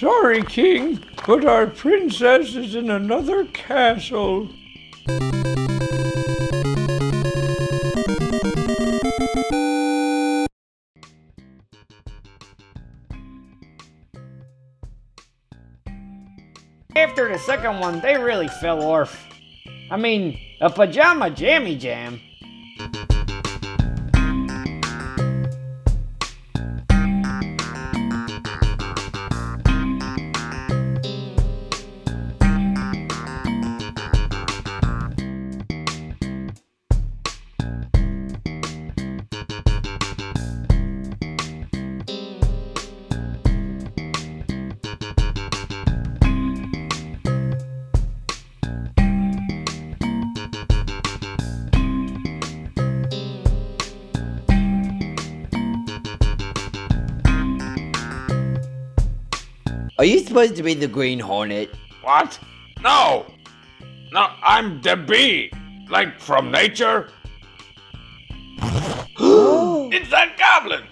sorry, King, but our princess is in another castle. After the second one, they really fell off. I mean, a pajama jammy jam. Are you supposed to be the Green Hornet? What? No! No, I'm the bee. Like from nature. it's that goblin!